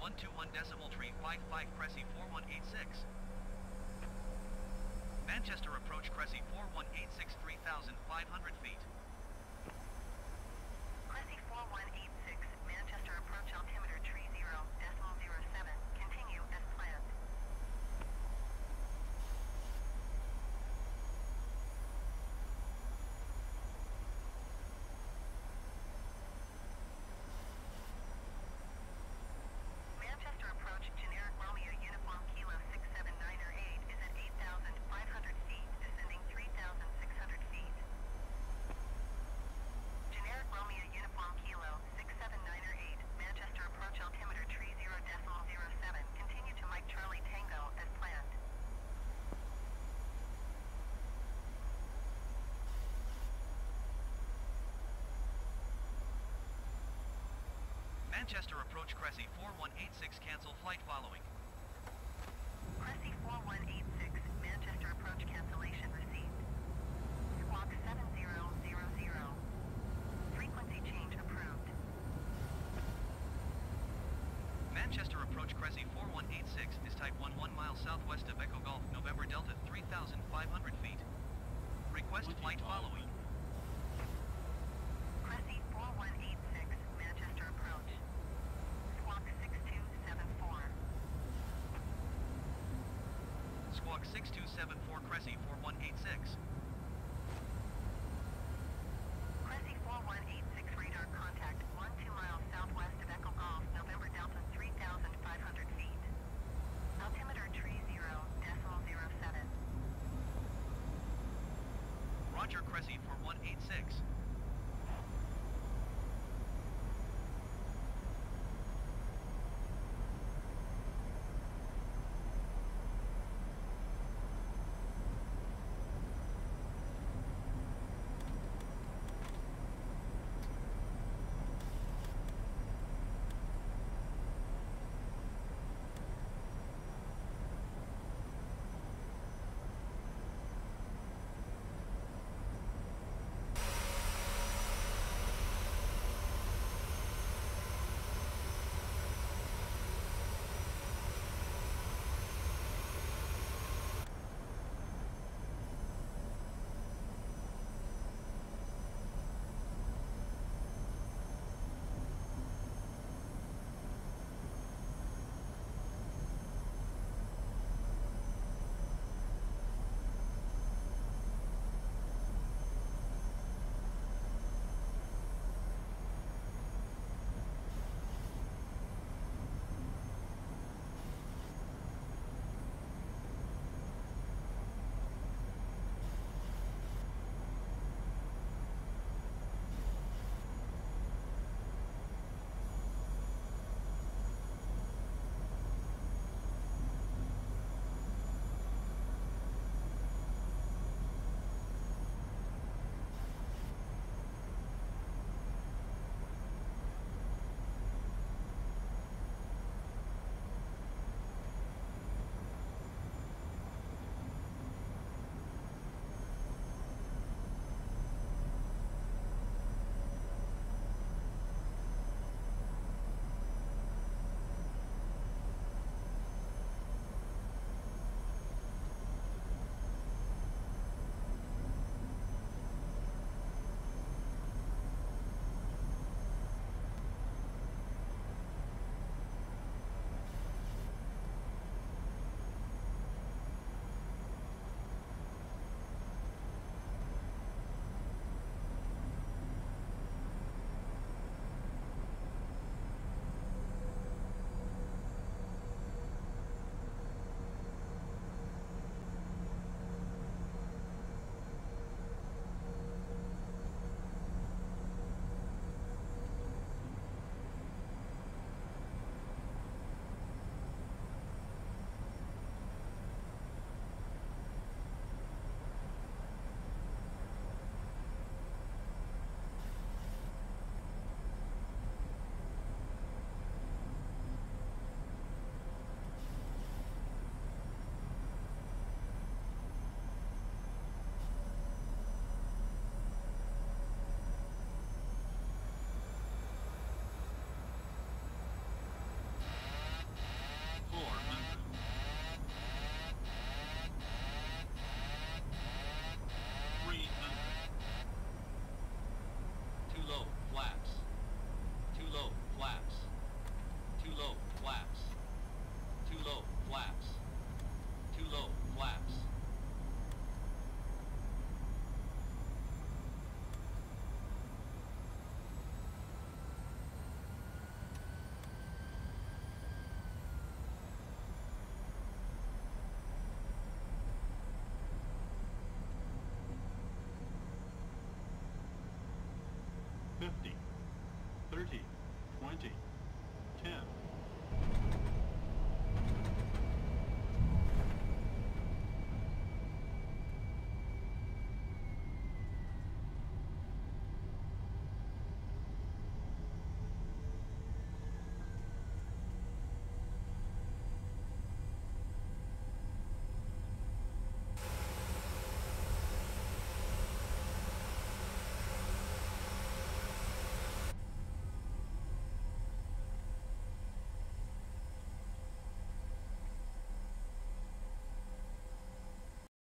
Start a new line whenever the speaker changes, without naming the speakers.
121 decimal tree 55 Cressy 4186. Manchester approach Cressy 4186 3500 feet.
Cressy 4186, Manchester approach altimeter tree 0, decimal 07. Continue as planned. Manchester approach generic Romeo uniform kilo 679er 8 is at 8,500 feet, descending 3,600 feet. Generic Romeo Uniform Kilo 679er 8, Manchester approach altimeter tree 0 decimal 07. Continue to Mike Charlie Tango as planned.
Manchester approach Cressy 4186 cancel flight following.
Cressy 4186, Manchester approach cancellation received. Squawk 7000. Frequency change approved.
Manchester approach Cressy 4186 is type 11 miles southwest of Echo Golf November Delta 3500 feet. Request flight following.
Cressy 4186, Manchester approach. Squawk 6274.
Squawk 6274 Cressy 4186.
Cressy 4186 radar contact 12 miles southwest of Echo Golf, November Delta 3,500 feet. Altimeter tree 0, decimal 07.
Roger Cressy 4186.